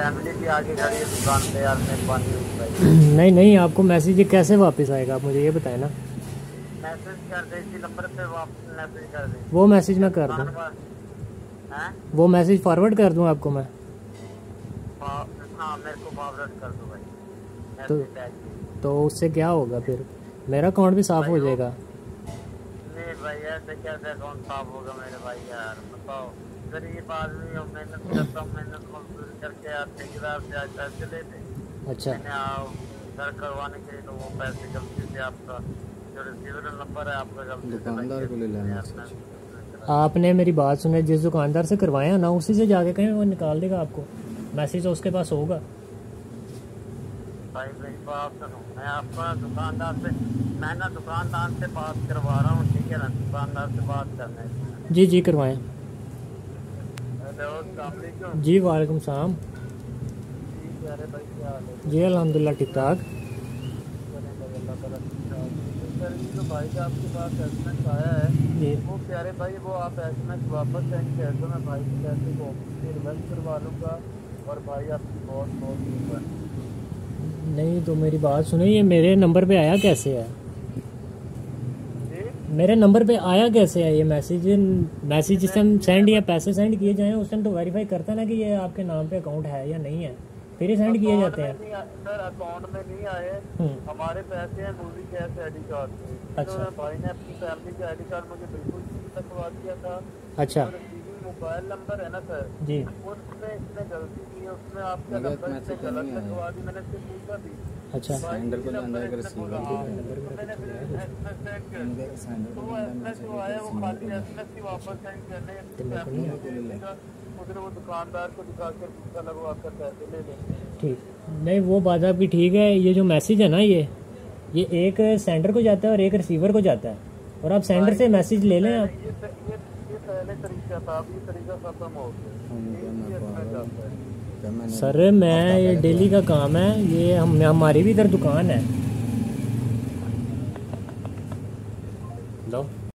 Family भी आगे खड़ी है दुकान पे यार भाई। नहीं नहीं आपको मैसेज कैसे वापस आएगा? आप मुझे ये बताएँ ना। मैसेज कर दे इसी नंबर पे वापस मैसेज कर दे। वो मैसेज मैं कर दूँ। हैं? वो मैसेज फॉरवर्ड कर दूँ आपको मैं? हाँ मेरे को फॉरवर्ड कर दो भाई। तो-। तो उससे क्या होगा फिर? मेरा अकाउंट भी साफ़ हो जाएगा। नहीं भाई ऐसे कैसे अकाउंट साफ़ होगा मेरे भाई यार? बताओ। गरीब आदमी हो मेहनत करता हूँ मेहनत मजदूरी करके यार ठेकेदार से आज पैसे लेते अच्छा। मैंने घर करवाने के लिए तो वो पैसे गलती से आपका जो रिसीवर नंबर है आपका गलती दुकानदार को ले लेना। आपने- मेरी बात सुने जिस दुकानदार से करवाया ना उसी से जाके कहें वो निकाल देगा आपको। मैसेज तो उसके पास होगा। भाई मेरी बात सुनो मैं आपका दुकानदार से मैं ना दुकानदार से बात करवा रहा हूँ ठीक है ना? दुकानदार से बात करना है। जी जी करवाएँ। जी, वालेकुम सलाम। जी, अल्हम्दुलिल्लाह, ठीक ठाक। आपके पास प्यारे भाई वो आप वापस करवा लूँगा और भाई आपकी बहुत नहीं तो मेरी बात सुनो ये मेरे नंबर पे आया कैसे है? मेरे नंबर पे आया कैसे है ये मैसेज? मैसेज जिस टाइम सेंड या पैसे सेंड किए जाएँ उस टाइम तो वेरीफाई करता ना कि ये आपके नाम पे अकाउंट है या नहीं है। फिर ही सेंड किए जाते हैं। सर अकाउंट में नहीं आए। हम्म, हमारे पैसे हैं मूवी कैश आईडी कार्ड पे तो अच्छा। भाई ने अपनी फैमिली का आईडी कार्ड मुझे बिल्कुल ठीक लगवा दिया था। अच्छा। मोबाइल नंबर है ना सर? जी। उसमें इसने गलती की है उसमें आपका नंबर इसने गलत। लगवा दी मैंने उससे पूछा भी। अच्छा। सैंडल को अंदर तो। सैंडल आया वो खाली वापस सेंड करने उधर वो दुकानदार को दिखा कर पूछा लगवा कर पैसे ले लेंगे। ठीक। नहीं वो बात आपकी ठीक है। ये जो मैसेज है ना ये ये एक सेंडर को जाता है और एक रिसीवर को जाता है। और आप सेंडर से मैसेज ले लें आप। पहले तरीका था अब ये तरीका खत्म हो गया। ये इसमें जाता जब मैंने सर मैं ये डेली का काम है ये हम हमारी भी इधर दुकान है। लो।